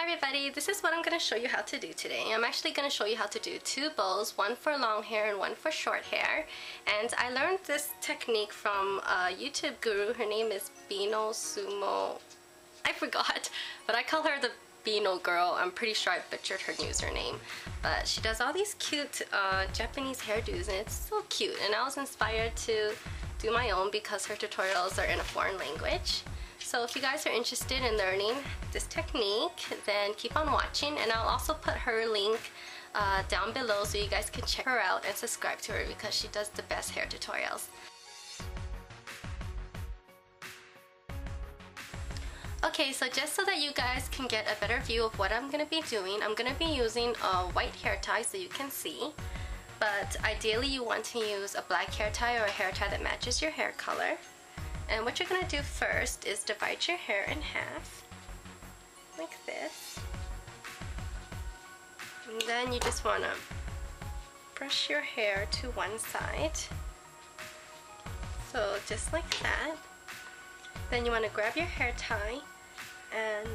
Hi everybody, this is what I'm going to show you how to do today. I'm actually going to show you how to do two bows, one for long hair and one for short hair. And I learned this technique from a YouTube guru. Her name is Bino Sumo. I forgot, but I call her the Bino girl. I'm pretty sure I butchered her username. But she does all these cute uh, Japanese hairdos and it's so cute. And I was inspired to do my own because her tutorials are in a foreign language. So if you guys are interested in learning this technique, then keep on watching and I'll also put her link uh, down below so you guys can check her out and subscribe to her because she does the best hair tutorials. Okay, so just so that you guys can get a better view of what I'm going to be doing, I'm going to be using a white hair tie so you can see. But ideally you want to use a black hair tie or a hair tie that matches your hair color. And what you're going to do first is divide your hair in half, like this. And then you just want to brush your hair to one side. So just like that. Then you want to grab your hair tie and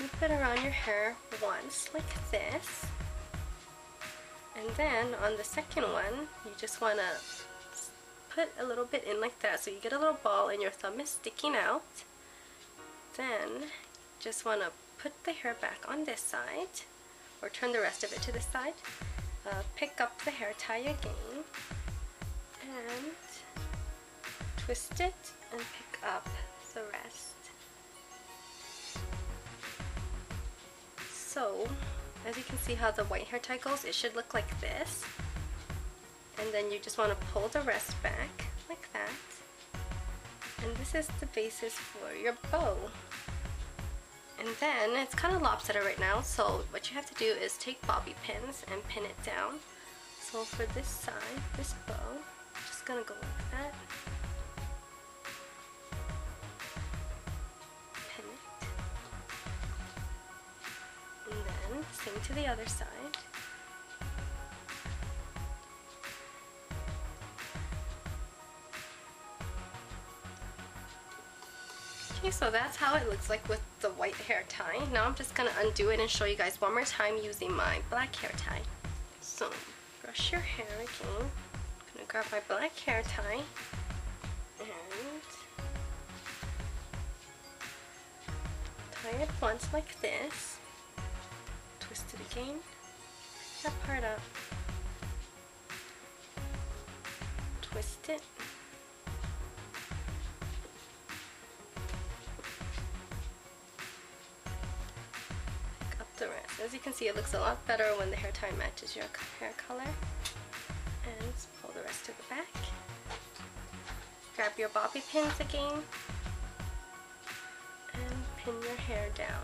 loop it around your hair once, like this. And then on the second one, you just want to put a little bit in like that so you get a little ball and your thumb is sticking out. Then just want to put the hair back on this side or turn the rest of it to the side. Uh, pick up the hair tie again and twist it and pick up the rest. So, as you can see how the white hair tie goes, it should look like this and then you just want to pull the rest back like that. And this is the basis for your bow. And then it's kind of lopsided right now so what you have to do is take bobby pins and pin it down. So for this side this bow just gonna go like that. Pin it. And then same to the other side Okay, so that's how it looks like with the white hair tie. Now I'm just to undo it and show you guys one more time using my black hair tie. So, brush your hair again. I'm to grab my black hair tie and tie it once like this. Twist it again. That part up. Twist it the rest. As you can see, it looks a lot better when the hair tie matches your hair color. And pull the rest to the back. Grab your bobby pins again. And pin your hair down.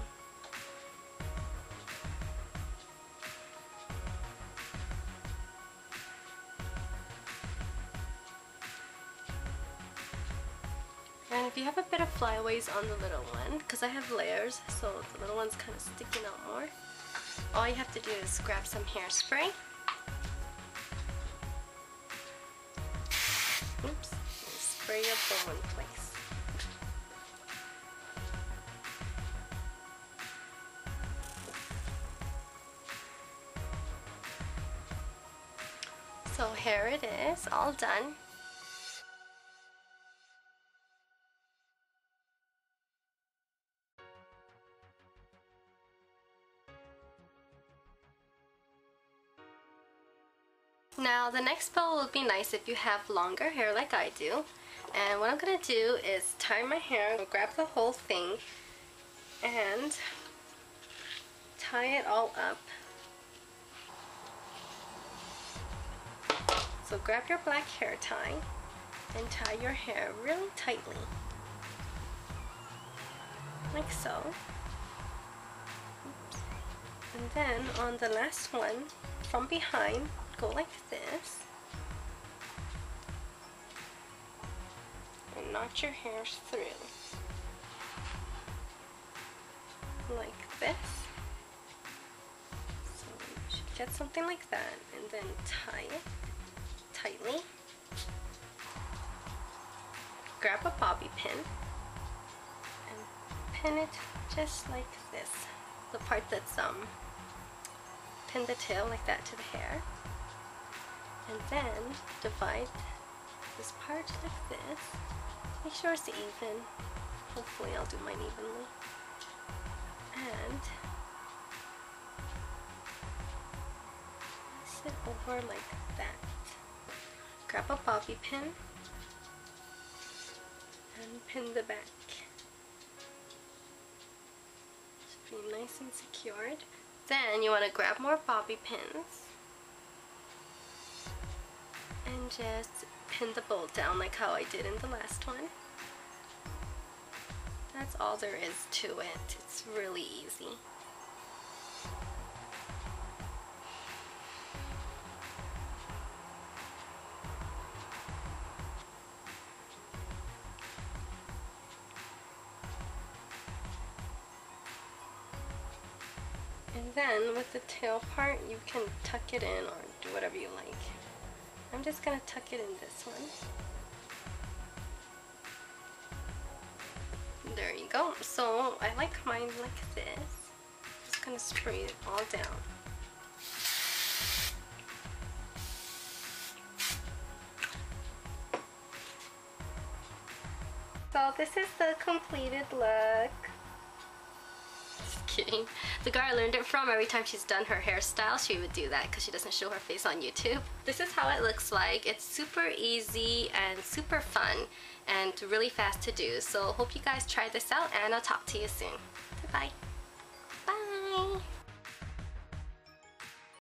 And if you have a bit of flyaways on the little one, because I have layers, so the little one's kind of sticking out more, all you have to do is grab some hairspray. Oops, spray your bowl one place. So here it is, all done. Now the next bow will be nice if you have longer hair like I do. And what I'm going to do is tie my hair, grab the whole thing, and tie it all up. So grab your black hair tie and tie your hair really tightly. Like so. Oops. And then on the last one, from behind, go like this. And knot your hairs through. Like this. So you should get something like that and then tie it tightly. Grab a bobby pin and pin it just like this. The part that's um pin the tail like that to the hair and then divide this part like this. Make sure it's even. Hopefully I'll do mine evenly. And place it over like that. Grab a bobby pin and pin the back. Should be nice and secured. Then you want to grab more bobby pins just pin the bolt down like how I did in the last one. That's all there is to it. It's really easy. And then with the tail part, you can tuck it in or do whatever you like. I'm just gonna tuck it in this one. There you go. So I like mine like this. Just gonna spray it all down. So this is the completed look The girl I learned it from, every time she's done her hairstyle, she would do that because she doesn't show her face on YouTube. This is how it looks like. It's super easy and super fun and really fast to do. So hope you guys try this out and I'll talk to you soon. Bye. Bye.